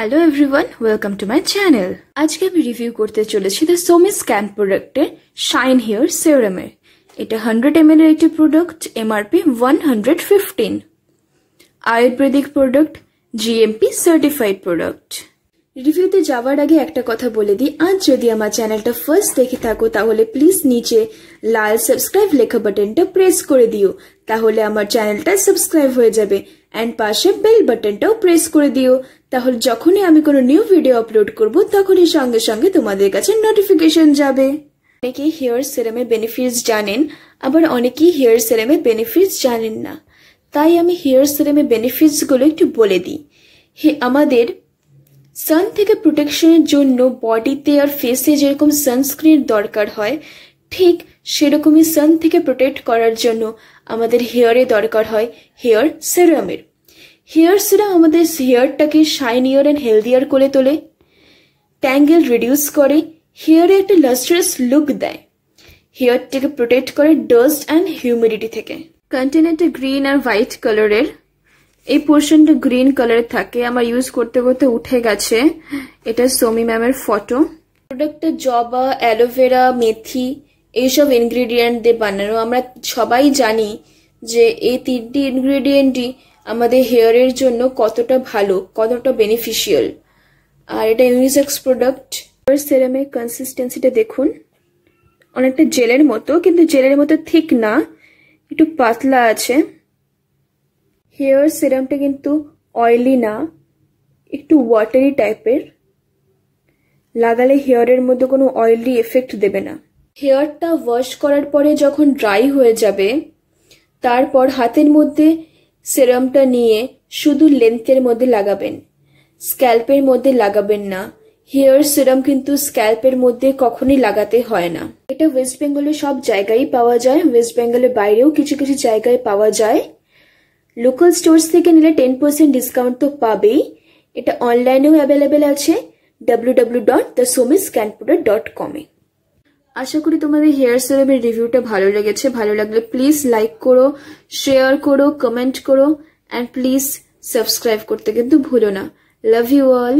Hello everyone welcome to my channel আজকে আমি review করতে চলেছি দ্য সোমি স্ক্যান প্রোডাক্টের শাইন হেয়ার সেরামের এটা হান্ড্রেড এম এর একটি product MRP one hundred fifteen ayurvedic product GMP certified product রিভিউতে যাওয়ার আগে একটা কথা বলে দিই, আজ যদি আমার চ্যানেলটা ফার্স্ট দেখে থাকো, তাহলে প্লিজ নিচে লাল সাবস্ক্রাইব লেখা বাটনটা প্রেস করে দিও, তাহলে আমার চ্যানেলটা সাবস্ক্রাইব হয়ে যাবে। অ্যান্ড পাশে বেল বাটনটাও প্রেস করে দিও। তাহলে যখনই আমি কোনো নিউ ভিডিও আপলোড করব, তখনই সঙ্গে সঙ্গে তোমাদের কাছে নোটিফিকেশন যাবে। অনেকেই হেয়ার সেরামের বেনিফিটস জানেন, আবার অনেকেই হেয়ার সেরামের বেনিফিটস জানেন না। তাই আমি হেয়ার সেরামের বেনিফিটসগুলো একটু বলে দিই। হে, আমাদের সান থেকে প্রোটেকশনের জন্য বডিতে আর ফেসে যেরকম সানস্ক্রিনের দরকার হয় ঠিক সেরকমই সান থেকে প্রোটেক্ট করার জন্য আমাদের হেয়ারে দরকার হয় হেয়ার সেরামের হেয়ার সেরাম আমাদের হেয়ারটাকে শাইনিয়ার অ্যান্ড হেলদিয়ার করে তোলে ট্যাঙ্গেল রিডিউস করে হেয়ারে একটা লাস্ট্রাস লুক দেয়। হেয়ারটাকে প্রোটেক্ট করে ডাস্ট অ্যান্ড হিউমিডিটি থেকে। কন্টেনারটা গ্রিন আর হোয়াইট কালারের এই পোর্শনটা গ্রিন কালার থাকে, আমার ইউজ করতে করতে উঠে গেছে। এটা সোমি ম্যামের ফটো প্রোডাক্টটা জবা অ্যালোভেরা মেথি এইসব ইনগ্রিডিয়েন্ট দিয়ে বানানো। আমরা সবাই জানি যে এই তিনটি ইনগ্রিডিয়েন্টই আমাদের হেয়ারের জন্য কতটা ভালো, কতটা বেনিফিশিয়াল আর এটা ইউনিসেক্স প্রোডাক্ট সেরামের কনসিস্টেন্সিটা দেখুন। অনেকটা জেলের মতো, কিন্তু জেলের মতো ঠিক না। একটু পাতলা আছে। হেয়ার সিরামটা কিন্তু অয়েলি না। একটু ওয়াটারি টাইপের লাগালে হেয়ারের মধ্যে কোনো অয়েলি এফেক্ট দেবে না। হেয়ারটা ওয়াশ করার পরে যখন ড্রাই হয়ে যাবে, তারপর হাতের মধ্যে সিরামটা নিয়ে শুধু লেন্থের মধ্যে লাগাবেন। স্ক্যাল্পের মধ্যে লাগাবেন না। হেয়ার সিরাম কিন্তু স্ক্যাল্পের মধ্যে কখনই লাগাতে হয় না। এটা ওয়েস্ট বেঙ্গলের সব জায়গায় পাওয়া যায়। ওয়েস্ট বেঙ্গলের বাইরেও কিছু কিছু জায়গায় পাওয়া যায়। লোকাল স্টোর্স থেকে নিলে টেন পার্সেন্ট ডিসকাউন্ট তো পাবেই। এটা অনলাইনেও অ্যাভেলেবেল আছে। W W dot the Soumi's ক্যানপুডার dot কমে। আশা করি তোমাদের হেয়ার সিরামের রিভিউটা ভালো লেগেছে। ভালো লাগলে প্লিজ লাইক করো শেয়ার করো কমেন্ট করো অ্যান্ড প্লিজ সাবস্ক্রাইব করতে কিন্তু ভুলো না। Love you all